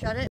Shut it.